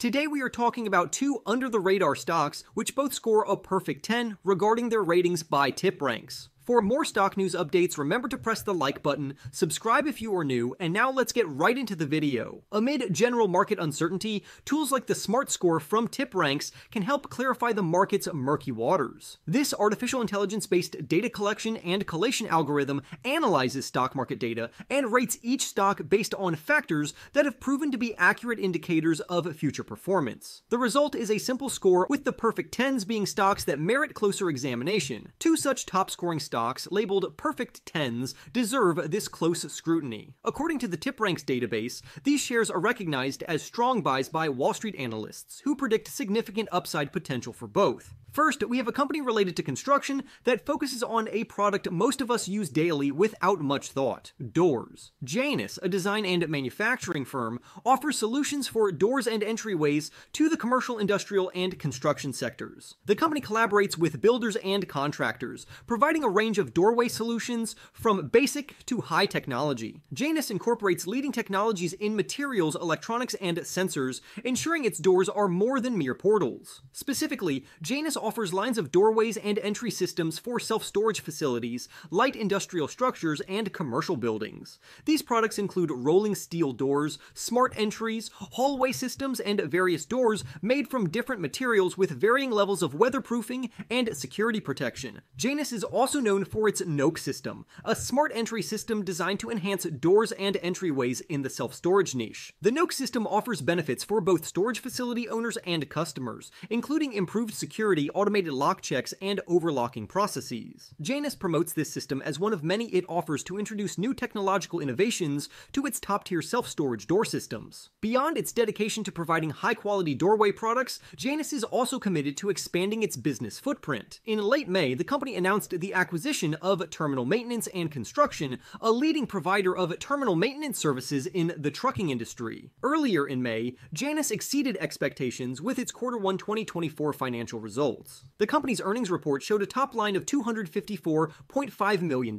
Today we are talking about two under the radar stocks which both score a perfect 10 regarding their ratings by TipRanks. For more stock news updates, remember to press the like button, subscribe if you are new, and now let's get right into the video. Amid general market uncertainty, tools like the Smart Score from TipRanks can help clarify the market's murky waters. This artificial intelligence based data collection and collation algorithm analyzes stock market data and rates each stock based on factors that have proven to be accurate indicators of future performance. The result is a simple score with the perfect tens being stocks that merit closer examination. Two such top scoring stocks stocks labeled perfect tens deserve this close scrutiny. According to the TipRanks database, these shares are recognized as strong buys by Wall Street analysts, who predict significant upside potential for both. First, we have a company related to construction that focuses on a product most of us use daily without much thought doors. Janus, a design and manufacturing firm, offers solutions for doors and entryways to the commercial, industrial, and construction sectors. The company collaborates with builders and contractors, providing a range of doorway solutions from basic to high technology. Janus incorporates leading technologies in materials, electronics, and sensors, ensuring its doors are more than mere portals. Specifically, Janus offers lines of doorways and entry systems for self storage facilities, light industrial structures, and commercial buildings. These products include rolling steel doors, smart entries, hallway systems, and various doors made from different materials with varying levels of weatherproofing and security protection. Janus is also known for its Noke system, a smart entry system designed to enhance doors and entryways in the self storage niche. The Noke system offers benefits for both storage facility owners and customers, including improved security automated lock checks, and overlocking processes. Janus promotes this system as one of many it offers to introduce new technological innovations to its top tier self storage door systems. Beyond its dedication to providing high quality doorway products, Janus is also committed to expanding its business footprint. In late May, the company announced the acquisition of Terminal Maintenance and Construction, a leading provider of terminal maintenance services in the trucking industry. Earlier in May, Janus exceeded expectations with its quarter 1 2024 financial results. The company's earnings report showed a top line of $254.5 million,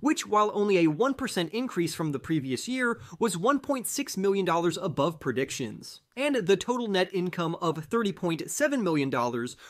which, while only a 1% increase from the previous year, was $1.6 million above predictions and the total net income of $30.7 million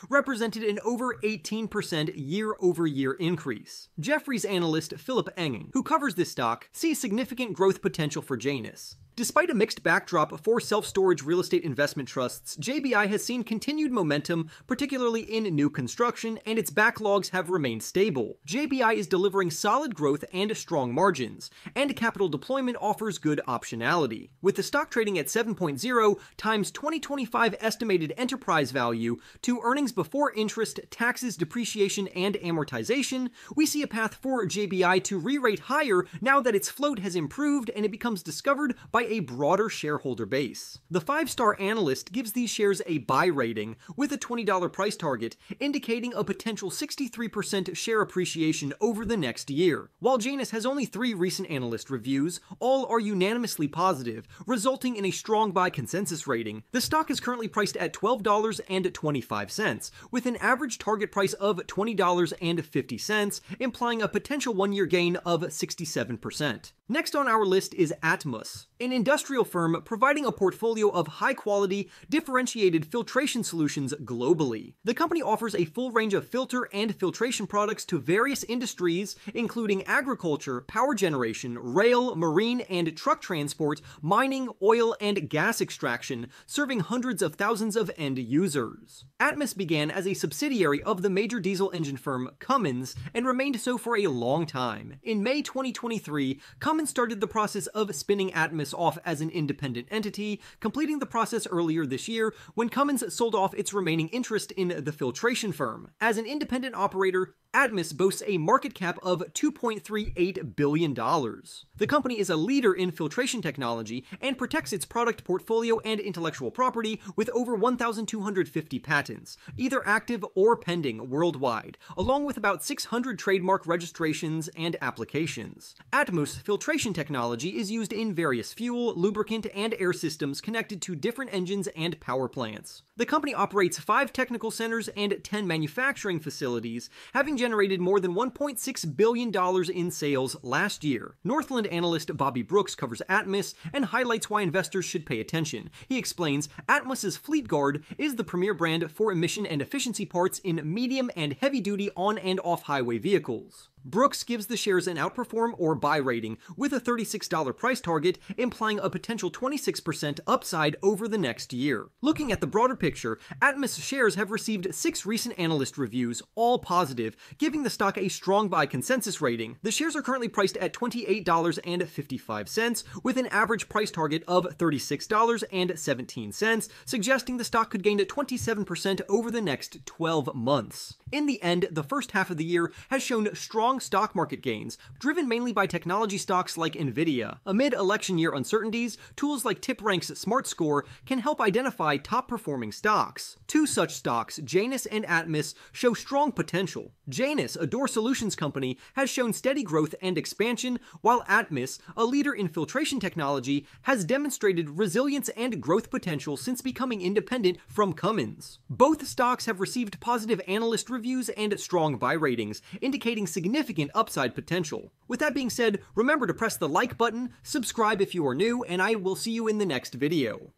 represented an over 18% year over year increase. Jefferies analyst Philip Enging, who covers this stock, sees significant growth potential for Janus. Despite a mixed backdrop for self storage real estate investment trusts, JBI has seen continued momentum, particularly in new construction, and its backlogs have remained stable. JBI is delivering solid growth and strong margins, and capital deployment offers good optionality. With the stock trading at 7.0 times 2025 estimated enterprise value to earnings before interest, taxes, depreciation, and amortization, we see a path for JBI to re rate higher now that its float has improved and it becomes discovered by a broader shareholder base. The five star analyst gives these shares a buy rating with a $20 price target, indicating a potential 63% share appreciation over the next year. While Janus has only three recent analyst reviews, all are unanimously positive, resulting in a strong buy consensus rating. The stock is currently priced at $12.25, with an average target price of $20.50, implying a potential one year gain of 67%. Next on our list is Atmus, an industrial firm providing a portfolio of high quality, differentiated filtration solutions globally. The company offers a full range of filter and filtration products to various industries, including agriculture, power generation, rail, marine and truck transport, mining, oil, and gas extraction, serving hundreds of thousands of end users. Atmus began as a subsidiary of the major diesel engine firm Cummins and remained so for a long time. In May 2023, Cummins Cummins started the process of spinning Atmus off as an independent entity, completing the process earlier this year when Cummins sold off its remaining interest in the filtration firm. As an independent operator, Atmus boasts a market cap of $2.38 billion. The company is a leader in filtration technology and protects its product portfolio and intellectual property with over 1,250 patents, either active or pending worldwide, along with about 600 trademark registrations and applications. Atmus filtration filtration technology is used in various fuel, lubricant, and air systems connected to different engines and power plants. The company operates five technical centers and 10 manufacturing facilities, having generated more than $1.6 billion in sales last year. Northland analyst Bobby Brooks covers Atmus and highlights why investors should pay attention. He explains Atmus's Fleet Guard is the premier brand for emission and efficiency parts in medium and heavy duty on and off highway vehicles. Brooks gives the shares an outperform or buy rating, with a $36 price target, implying a potential 26% upside over the next year. Looking at the broader picture, Atmus shares have received six recent analyst reviews, all positive, giving the stock a strong buy consensus rating. The shares are currently priced at $28.55, with an average price target of $36.17, suggesting the stock could gain 27% over the next 12 months. In the end, the first half of the year has shown strong strong stock market gains, driven mainly by technology stocks like Nvidia. Amid election year uncertainties, tools like TipRank's Smart Score can help identify top performing stocks. Two such stocks, Janus and Atmus, show strong potential. Janus, a door solutions company, has shown steady growth and expansion, while Atmus, a leader in filtration technology, has demonstrated resilience and growth potential since becoming independent from Cummins. Both stocks have received positive analyst reviews and strong buy ratings, indicating significant significant upside potential. With that being said, remember to press the like button, subscribe if you are new, and I will see you in the next video.